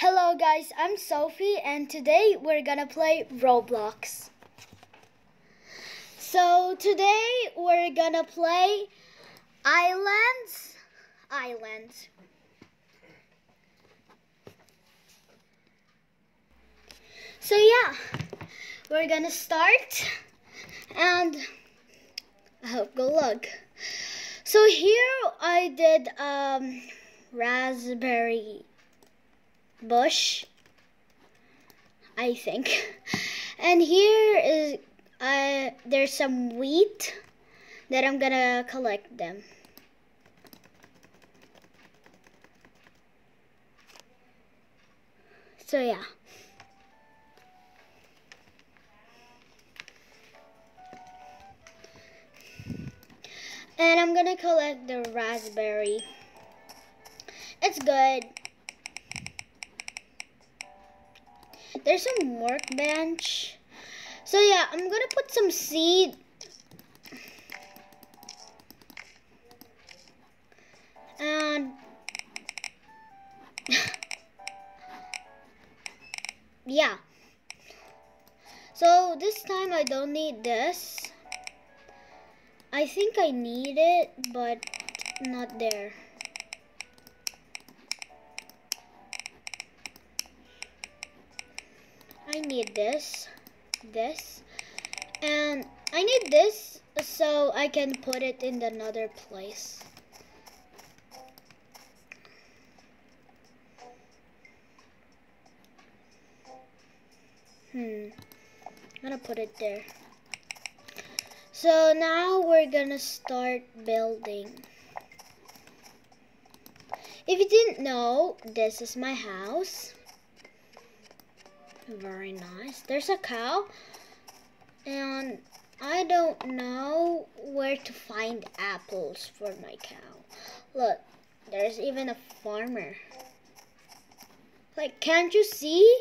Hello guys, I'm Sophie and today we're gonna play Roblox. So today we're gonna play Islands Islands. So yeah, we're gonna start and I hope good luck. So here I did um raspberry bush, I think. And here is uh, there's some wheat that I'm gonna collect them. So yeah. And I'm gonna collect the raspberry. It's good. There's some workbench. So yeah, I'm gonna put some seed. And yeah. So this time I don't need this. I think I need it, but not there. Need this, this, and I need this so I can put it in another place. Hmm, I'm gonna put it there. So now we're gonna start building. If you didn't know, this is my house. Very nice. There's a cow. And I don't know where to find apples for my cow. Look, there's even a farmer. Like, can't you see?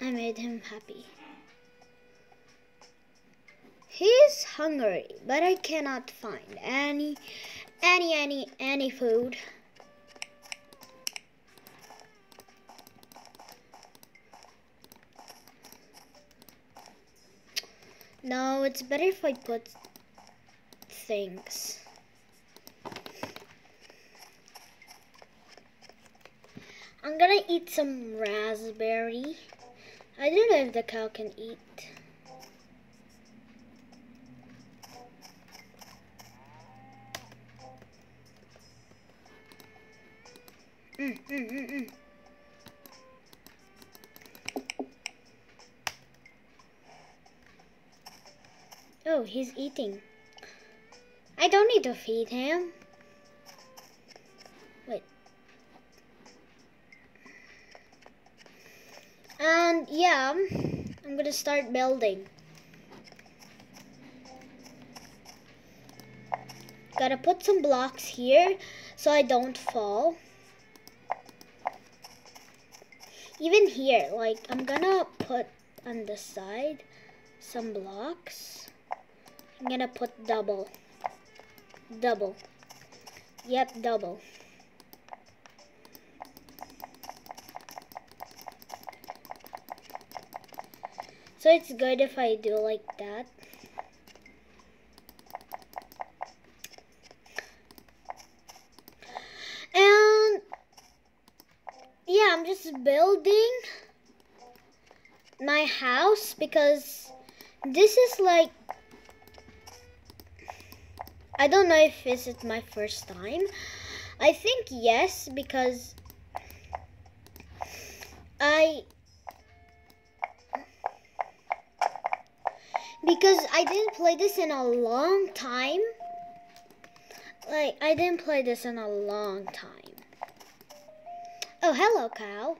I made him happy. He's hungry, but I cannot find any, any, any, any food. No, it's better if I put things. I'm gonna eat some raspberry. I don't know if the cow can eat. Mm, mm, mm, mm. Oh, he's eating. I don't need to feed him. Wait. And yeah, I'm gonna start building. Gotta put some blocks here so I don't fall. Even here, like I'm gonna put on the side some blocks. I'm gonna put double. Double. Yep, double. So it's good if I do like that. And yeah, I'm just building my house because this is like I don't know if this is my first time. I think yes because I because I didn't play this in a long time. Like I didn't play this in a long time. Oh, hello cow.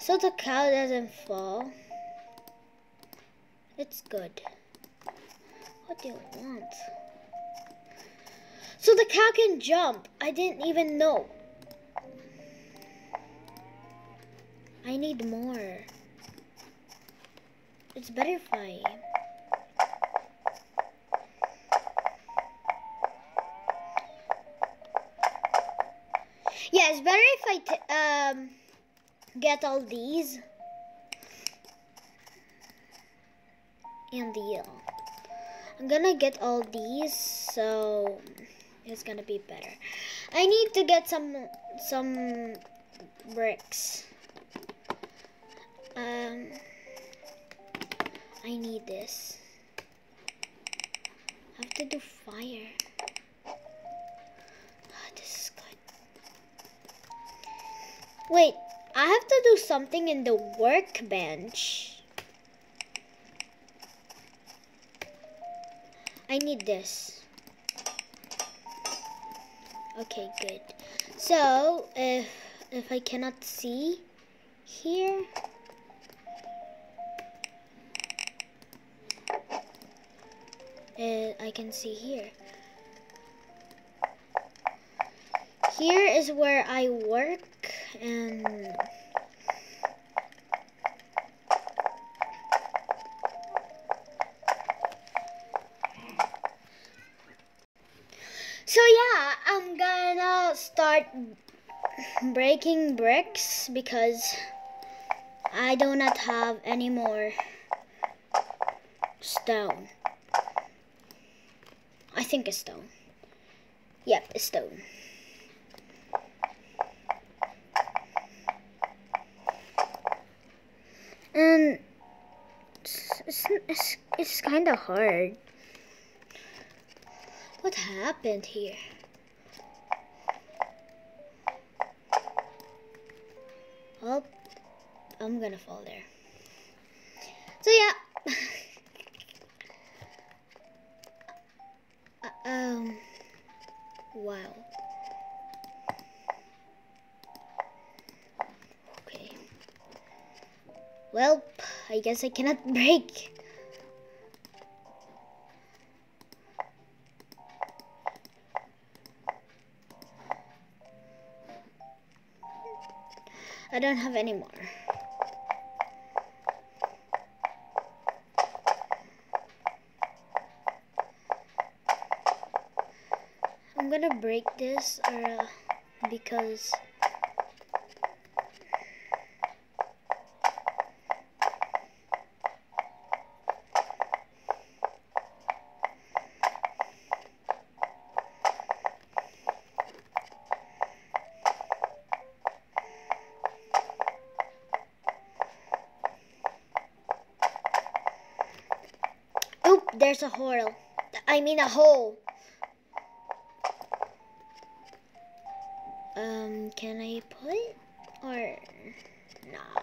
So the cow doesn't fall. It's good. What do you want? So the cow can jump. I didn't even know. I need more. It's better if I... Yeah, it's better if I um get all these and the. Uh, I'm gonna get all these, so it's gonna be better. I need to get some some bricks. Um, I need this. I have to do fire. Ah, this is good. Wait, I have to do something in the workbench. I need this. Okay, good. So, if if I cannot see here, uh, I can see here. Here is where I work and So yeah, I'm gonna start breaking bricks because I do not have any more stone. I think a stone. Yep, a stone. And it's, it's, it's, it's kind of hard. What happened here? Oh, I'm gonna fall there. So yeah. uh, um. Wow. Okay. Well, I guess I cannot break. I don't have any more. I'm gonna break this or uh, because there's a hole. I mean a hole. Um, can I put or nah?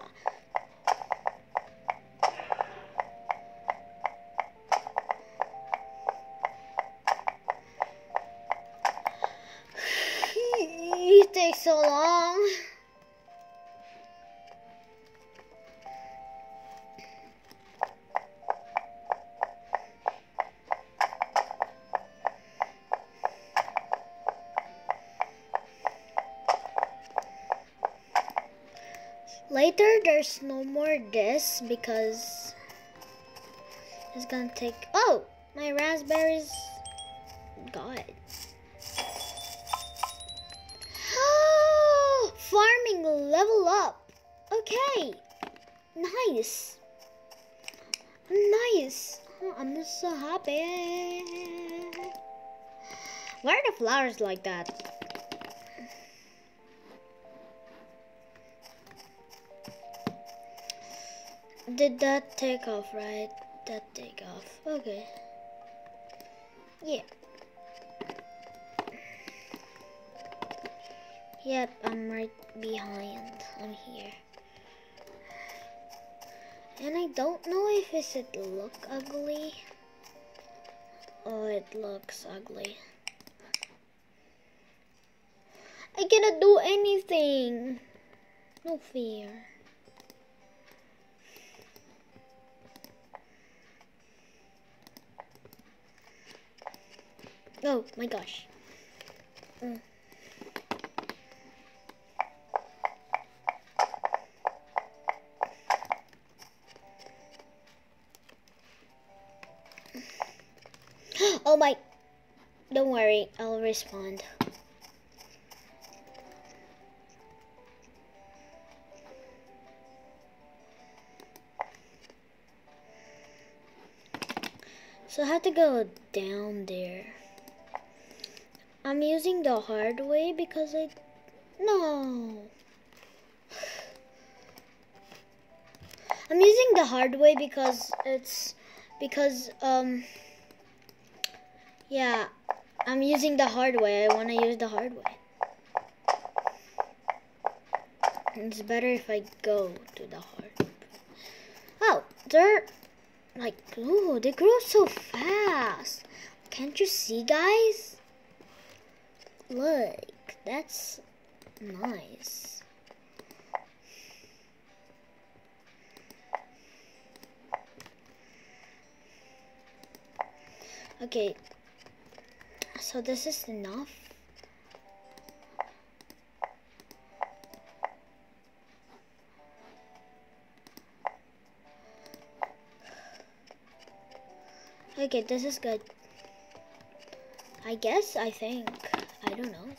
it takes so long. Later, there's no more this because it's gonna take. Oh, my raspberries it. Oh, farming level up. Okay, nice, nice. Oh, I'm so happy. Why are the flowers like that? Did that take off, right? That take off. Okay. Yeah. Yep, I'm right behind. I'm here. And I don't know if is it look ugly. Oh, it looks ugly. I cannot do anything. No fear. Oh my gosh. Uh. oh my. Don't worry, I'll respond. So I have to go down there. I'm using the hard way because I... No. I'm using the hard way because it's... Because, um... Yeah, I'm using the hard way. I want to use the hard way. It's better if I go to the hard. Oh, they're like, oh, they grow so fast. Can't you see, guys? Look, that's nice. Okay, so this is enough. Okay, this is good. I guess, I think. I don't know.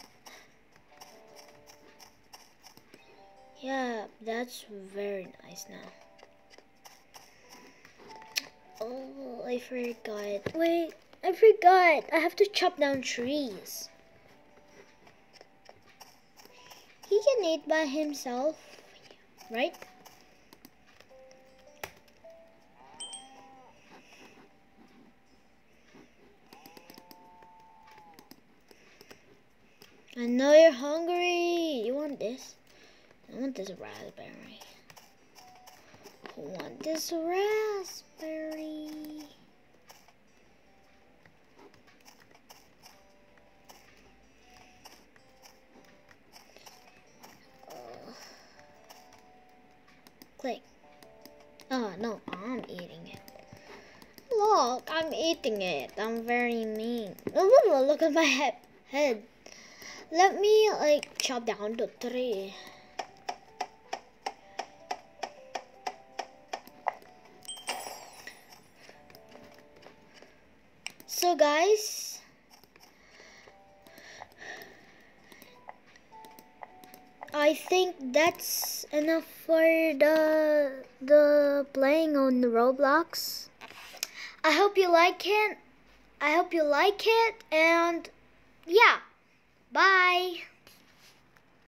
Yeah, that's very nice now. Oh, I forgot. Wait, I forgot. I have to chop down trees. He can eat by himself, right? I know you're hungry. You want this? I want this raspberry. I want this raspberry. Oh. Click. Oh, no, I'm eating it. Look, I'm eating it. I'm very mean. Look at my head. head. Let me like chop down the tree. So guys, I think that's enough for the the playing on the Roblox. I hope you like it. I hope you like it and yeah. Bye.